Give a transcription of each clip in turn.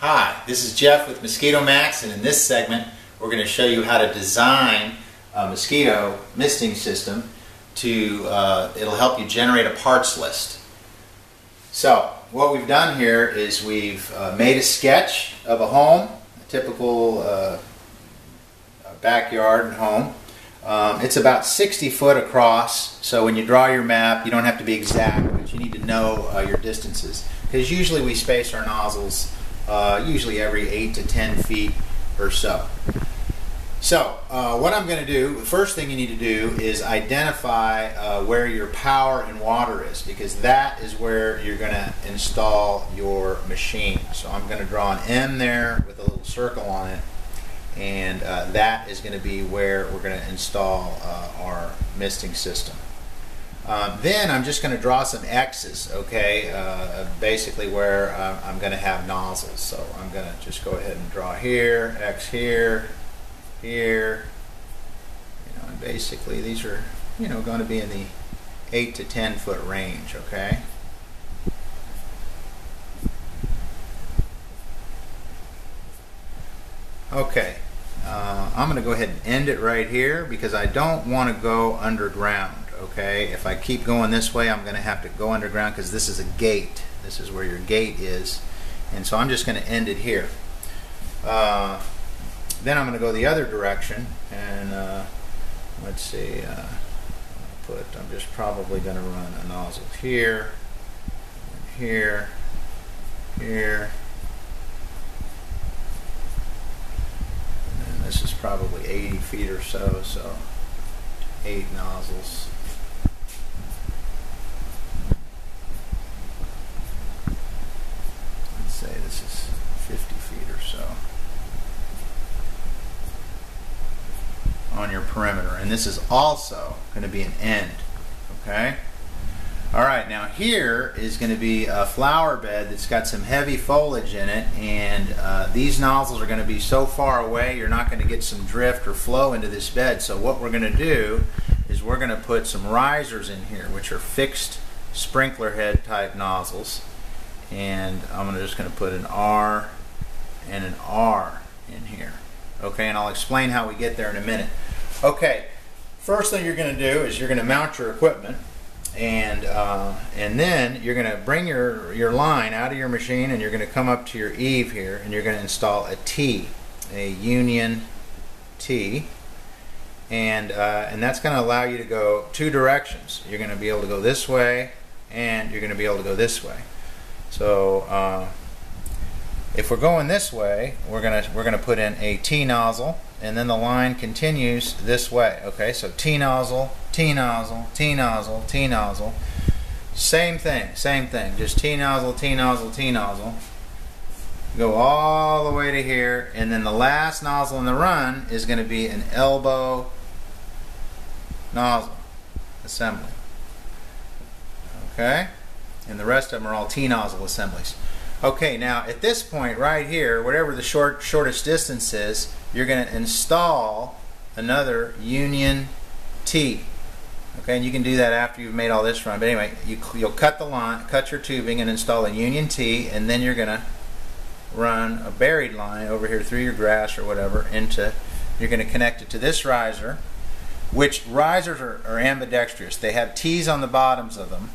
Hi, this is Jeff with Mosquito Max and in this segment we're going to show you how to design a mosquito misting system to, uh, it'll help you generate a parts list. So what we've done here is we've uh, made a sketch of a home, a typical uh, backyard home. Um, it's about 60 foot across, so when you draw your map, you don't have to be exact, but you need to know uh, your distances. Because usually we space our nozzles uh, usually every 8 to 10 feet or so. So, uh, what I'm going to do, the first thing you need to do is identify uh, where your power and water is because that is where you're going to install your machine. So I'm going to draw an M there with a little circle on it and uh, that is going to be where we're going to install uh, our misting system. Um, then I'm just going to draw some X's, okay, uh, basically where uh, I'm going to have nozzles. So I'm going to just go ahead and draw here, X here, here, you know, and basically these are, you know, going to be in the 8 to 10 foot range, okay. Okay, uh, I'm going to go ahead and end it right here because I don't want to go underground okay? If I keep going this way I'm gonna have to go underground because this is a gate. This is where your gate is. And so I'm just gonna end it here. Uh, then I'm gonna go the other direction and uh, let's see uh, put I'm just probably gonna run a nozzle here here here. And this is probably 80 feet or so so eight nozzles say this is 50 feet or so on your perimeter and this is also going to be an end okay? Alright now here is going to be a flower bed that's got some heavy foliage in it and uh, these nozzles are going to be so far away you're not going to get some drift or flow into this bed. So what we're going to do is we're going to put some risers in here which are fixed sprinkler head type nozzles and I'm just going to put an R and an R in here okay? And I'll explain how we get there in a minute okay first thing you're going to do is you're going to mount your equipment and uh, and then you're going to bring your your line out of your machine and you're going to come up to your eave here and you're going to install a T a union T. And uh, and that's going to allow you to go two directions. You're going to be able to go this way and you're going to be able to go this way. So uh, if we're going this way, we're gonna we're gonna put in a T nozzle, and then the line continues this way. Okay, so T nozzle, T nozzle, T nozzle, T nozzle. Same thing, same thing. Just T nozzle, T nozzle, T nozzle. Go all the way to here, and then the last nozzle in the run is going to be an elbow nozzle assembly. Okay and the rest of them are all T-nozzle assemblies. Okay, now at this point right here, whatever the short shortest distance is, you're going to install another Union T. Okay, and you can do that after you've made all this run. But anyway, you, you'll cut the line, cut your tubing, and install a Union T, and then you're going to run a buried line over here through your grass or whatever into. You're going to connect it to this riser, which risers are, are ambidextrous. They have T's on the bottoms of them,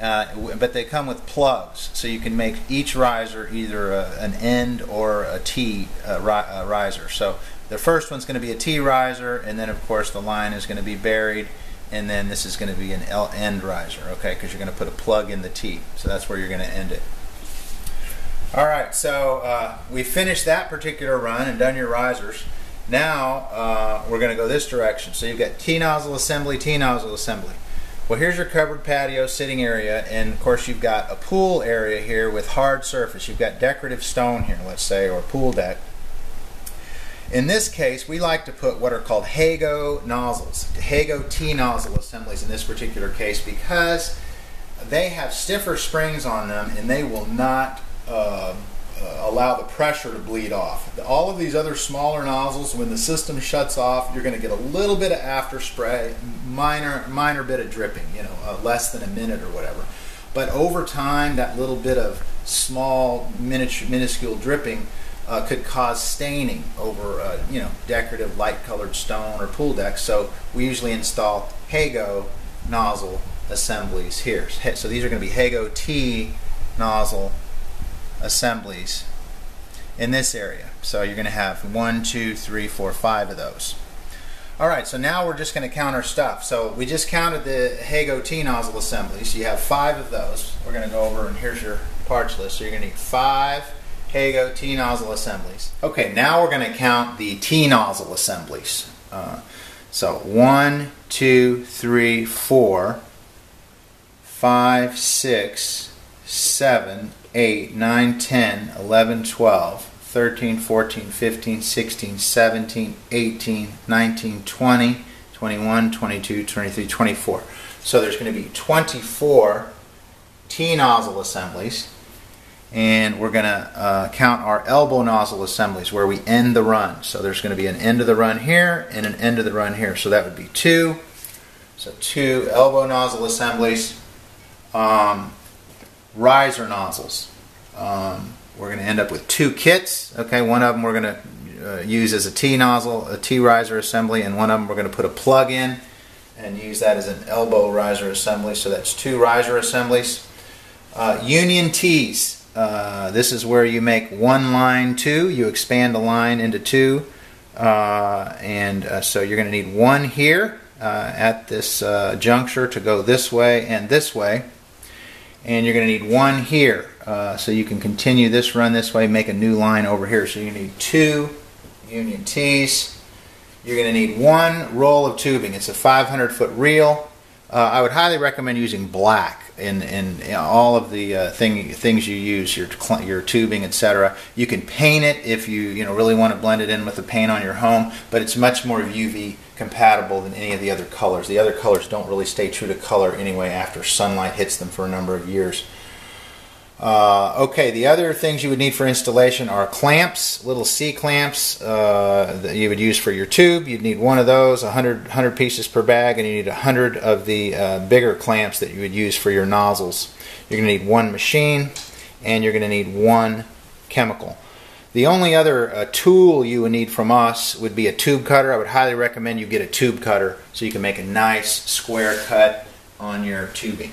uh, but they come with plugs, so you can make each riser either a, an end or a T uh, ri uh, riser. So the first one's going to be a T riser, and then of course the line is going to be buried, and then this is going to be an L end riser, okay? Because you're going to put a plug in the T, so that's where you're going to end it. All right, so uh, we finished that particular run and done your risers. Now uh, we're going to go this direction. So you've got T nozzle assembly, T nozzle assembly. Well, here's your covered patio sitting area, and of course you've got a pool area here with hard surface. You've got decorative stone here, let's say, or pool deck. In this case, we like to put what are called Hago nozzles, Hago T nozzle assemblies in this particular case because they have stiffer springs on them and they will not uh, uh, allow the pressure to bleed off. All of these other smaller nozzles, when the system shuts off, you're going to get a little bit of after spray, minor, minor bit of dripping, you know, uh, less than a minute or whatever. But over time, that little bit of small minuscule dripping uh, could cause staining over uh, you know decorative light colored stone or pool decks. So we usually install Hago nozzle assemblies here. So these are going to be Hago T nozzle assemblies in this area. So you're going to have one, two, three, four, five of those. All right, so now we're just going to count our stuff. So we just counted the Hago T nozzle assemblies. You have five of those. We're going to go over and here's your parts list. So you're going to need five Hago T nozzle assemblies. Okay, now we're going to count the T nozzle assemblies. Uh, so one, two, three, four, five, six, seven, eight, nine, ten, eleven, twelve. 13, 14, 15, 16, 17, 18, 19, 20, 21, 22, 23, 24. So there's going to be 24 T-nozzle assemblies. And we're going to uh, count our elbow nozzle assemblies where we end the run. So there's going to be an end of the run here and an end of the run here. So that would be two. So two elbow nozzle assemblies. Um, riser nozzles. Um, we're going to end up with two kits. Okay, one of them we're going to uh, use as a T nozzle, a T riser assembly, and one of them we're going to put a plug in and use that as an elbow riser assembly. So that's two riser assemblies. Uh, union T's. Uh, this is where you make one line two. You expand a line into two. Uh, and uh, so you're going to need one here uh, at this juncture to go this way and this way and you're going to need one here. Uh, so you can continue this run this way, make a new line over here. So you need two union T's. You're going to need one roll of tubing. It's a 500 foot reel. Uh, I would highly recommend using black in, in, in all of the uh, thing, things you use, your, your tubing, etc. You can paint it if you, you know, really want to blend it in with the paint on your home, but it's much more UV compatible than any of the other colors. The other colors don't really stay true to color anyway after sunlight hits them for a number of years. Uh, okay, the other things you would need for installation are clamps, little C clamps uh, that you would use for your tube. You'd need one of those, 100, 100 pieces per bag, and you need 100 of the uh, bigger clamps that you would use for your nozzles. You're going to need one machine, and you're going to need one chemical. The only other uh, tool you would need from us would be a tube cutter. I would highly recommend you get a tube cutter so you can make a nice square cut on your tubing.